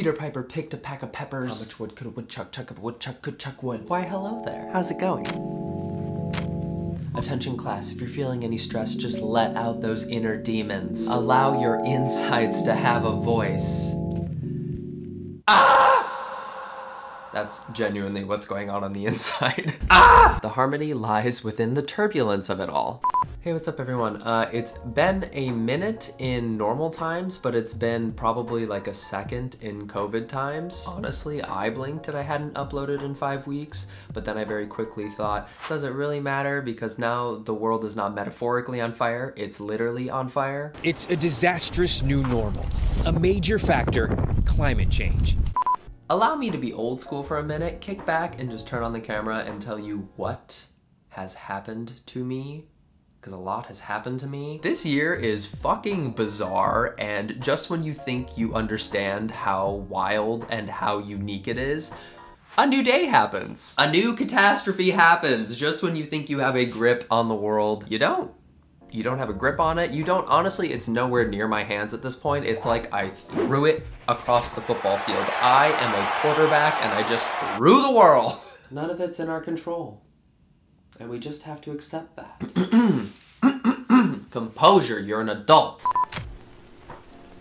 Peter Piper picked a pack of peppers. How much wood could a woodchuck chuck if a woodchuck could chuck wood? Why, hello there. How's it going? Attention class, if you're feeling any stress, just let out those inner demons. Allow your insides to have a voice. Ah! That's genuinely what's going on on the inside. ah! The harmony lies within the turbulence of it all. Hey, what's up everyone? Uh, it's been a minute in normal times, but it's been probably like a second in COVID times. Honestly, I blinked that I hadn't uploaded in five weeks, but then I very quickly thought, does it really matter? Because now the world is not metaphorically on fire, it's literally on fire. It's a disastrous new normal. A major factor, climate change. Allow me to be old school for a minute, kick back and just turn on the camera and tell you what has happened to me because a lot has happened to me. This year is fucking bizarre and just when you think you understand how wild and how unique it is, a new day happens. A new catastrophe happens just when you think you have a grip on the world. You don't. You don't have a grip on it. You don't, honestly, it's nowhere near my hands at this point. It's like I threw it across the football field. I am a quarterback and I just threw the world. None of it's in our control. And we just have to accept that. Composure, you're an adult.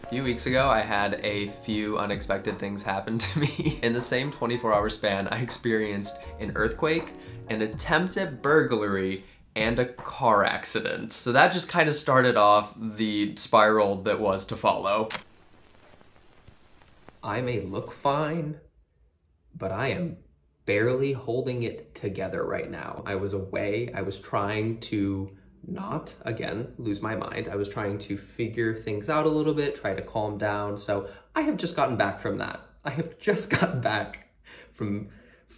A few weeks ago, I had a few unexpected things happen to me. In the same 24 hour span, I experienced an earthquake, an attempted burglary, and a car accident. So that just kind of started off the spiral that was to follow. I may look fine, but I am barely holding it together right now. I was away, I was trying to not, again, lose my mind. I was trying to figure things out a little bit, try to calm down. So I have just gotten back from that. I have just gotten back from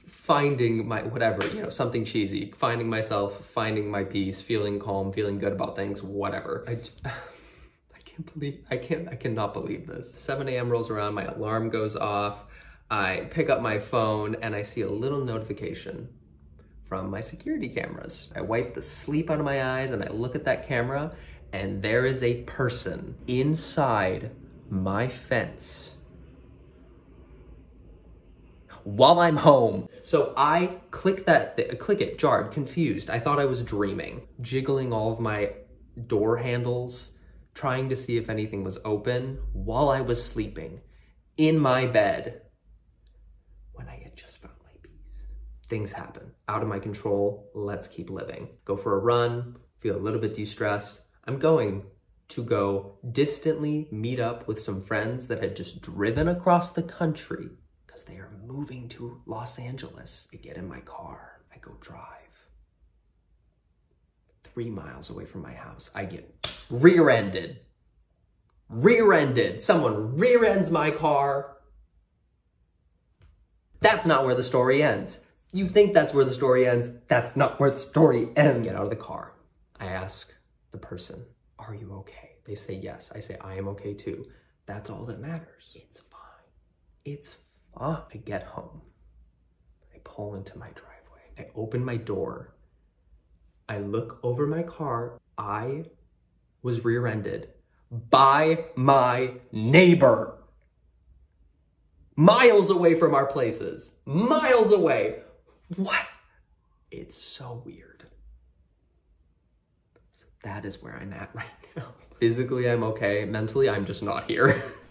finding my, whatever, you know, something cheesy, finding myself, finding my peace, feeling calm, feeling good about things, whatever. I, I can't believe, I can't, I cannot believe this. 7 a.m. rolls around, my alarm goes off. I pick up my phone and I see a little notification from my security cameras. I wipe the sleep out of my eyes and I look at that camera and there is a person inside my fence while I'm home. So I click that, th click it, jarred, confused. I thought I was dreaming, jiggling all of my door handles, trying to see if anything was open while I was sleeping in my bed things happen out of my control. Let's keep living. Go for a run, feel a little bit de-stressed. I'm going to go distantly meet up with some friends that had just driven across the country because they are moving to Los Angeles. I get in my car, I go drive. Three miles away from my house, I get rear-ended. Rear-ended. Someone rear-ends my car. That's not where the story ends. You think that's where the story ends. That's not where the story ends. Get out of the car. I ask the person, are you okay? They say yes. I say, I am okay too. That's all that matters. It's fine. It's fine. I get home. I pull into my driveway. I open my door. I look over my car. I was rear-ended by my neighbor. Miles away from our places. Miles away. What? It's so weird. So that is where I'm at right now. Physically, I'm okay. Mentally, I'm just not here.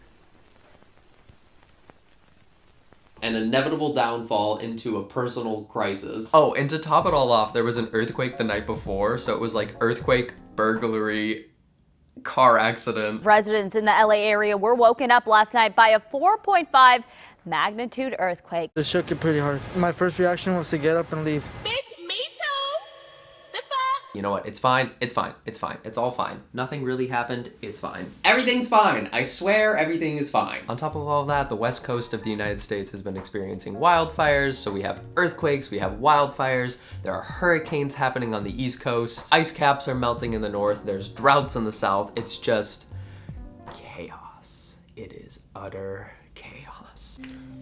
an inevitable downfall into a personal crisis. Oh, and to top it all off, there was an earthquake the night before, so it was like earthquake, burglary, car accident. Residents in the LA area were woken up last night by a 4.5 magnitude earthquake. It shook it pretty hard. My first reaction was to get up and leave. Bitch, You know what? It's fine. It's fine. It's fine. It's all fine. Nothing really happened. It's fine. Everything's fine. I swear everything is fine. On top of all of that, the west coast of the United States has been experiencing wildfires. So we have earthquakes, we have wildfires. There are hurricanes happening on the east coast. Ice caps are melting in the north. There's droughts in the south. It's just chaos. It is utter chaos.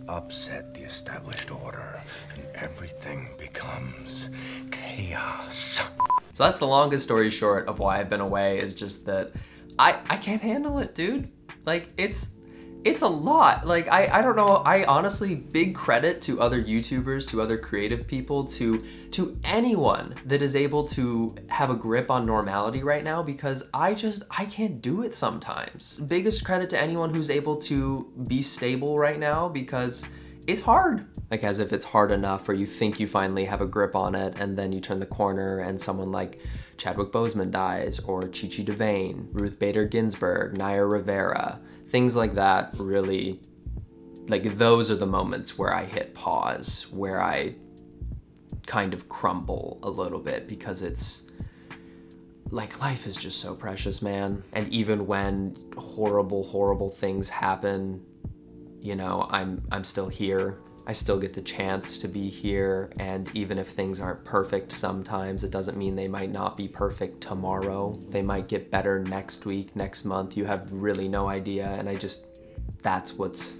Upset the established order, and everything becomes chaos. So that's the longest story short of why I've been away is just that I, I can't handle it, dude. Like, it's, it's a lot. Like I, I don't know. I honestly big credit to other YouTubers, to other creative people, to to anyone that is able to have a grip on normality right now because I just I can't do it sometimes. Biggest credit to anyone who's able to be stable right now because it's hard. Like as if it's hard enough or you think you finally have a grip on it and then you turn the corner and someone like Chadwick Boseman dies or Chi Chi DeVayne, Ruth Bader Ginsburg, Naya Rivera, things like that really, like those are the moments where I hit pause, where I kind of crumble a little bit because it's, like life is just so precious, man. And even when horrible, horrible things happen, you know, I'm I'm still here. I still get the chance to be here and even if things aren't perfect sometimes, it doesn't mean they might not be perfect tomorrow. They might get better next week, next month. You have really no idea and I just that's what's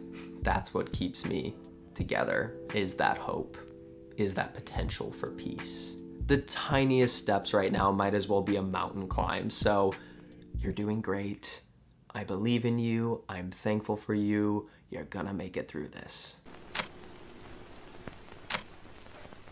that's what keeps me together is that hope, is that potential for peace. The tiniest steps right now might as well be a mountain climb. So you're doing great. I believe in you. I'm thankful for you. You're gonna make it through this.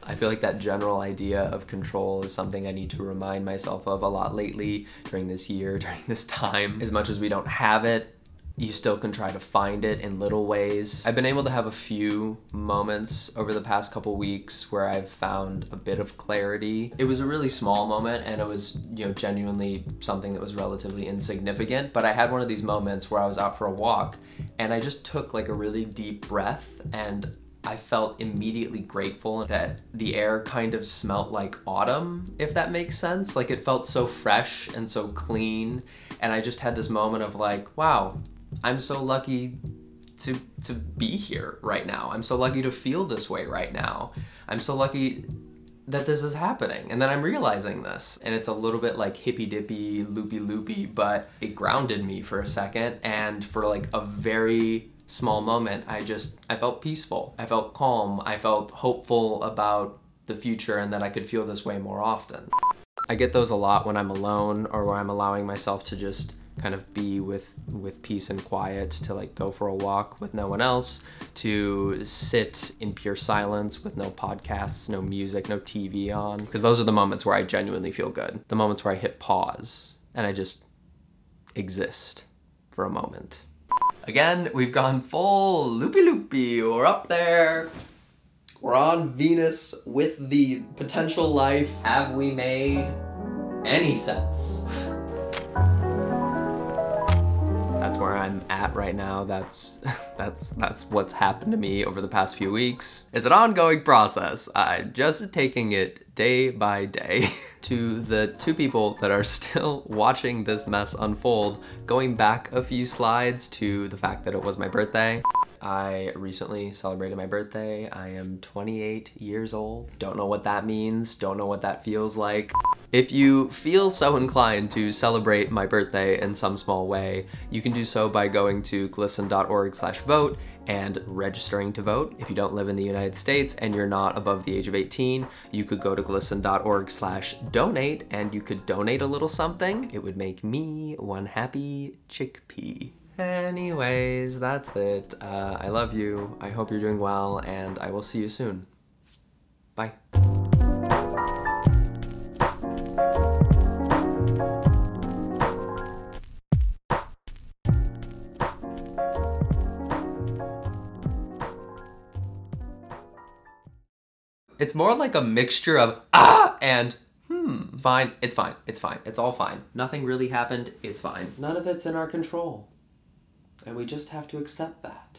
I feel like that general idea of control is something I need to remind myself of a lot lately during this year, during this time. As much as we don't have it, you still can try to find it in little ways. I've been able to have a few moments over the past couple weeks where I've found a bit of clarity. It was a really small moment and it was, you know, genuinely something that was relatively insignificant, but I had one of these moments where I was out for a walk and I just took like a really deep breath and I felt immediately grateful that the air kind of smelt like autumn, if that makes sense. Like it felt so fresh and so clean. And I just had this moment of like, wow, I'm so lucky to, to be here right now. I'm so lucky to feel this way right now. I'm so lucky that this is happening. And then I'm realizing this. And it's a little bit like hippy dippy, loopy loopy, but it grounded me for a second. And for like a very small moment, I just, I felt peaceful. I felt calm. I felt hopeful about the future and that I could feel this way more often. I get those a lot when I'm alone or where I'm allowing myself to just kind of be with with peace and quiet to like go for a walk with no one else to sit in pure silence with no podcasts no music no tv on because those are the moments where i genuinely feel good the moments where i hit pause and i just exist for a moment Again, we've gone full loopy loopy. We're up there. We're on Venus with the potential life. Have we made any sense? That's where I'm at right now. That's that's that's what's happened to me over the past few weeks. It's an ongoing process. I'm just taking it day by day. to the two people that are still watching this mess unfold, going back a few slides to the fact that it was my birthday. I recently celebrated my birthday. I am 28 years old. Don't know what that means, don't know what that feels like. If you feel so inclined to celebrate my birthday in some small way, you can do so by going to glsen.org slash vote and registering to vote. If you don't live in the United States and you're not above the age of 18, you could go to glsen.org slash donate and you could donate a little something. It would make me one happy chickpea. Anyways, that's it. Uh, I love you. I hope you're doing well, and I will see you soon. It's more like a mixture of ah and hmm. Fine, it's fine, it's fine, it's all fine. Nothing really happened, it's fine. None of it's in our control. And we just have to accept that.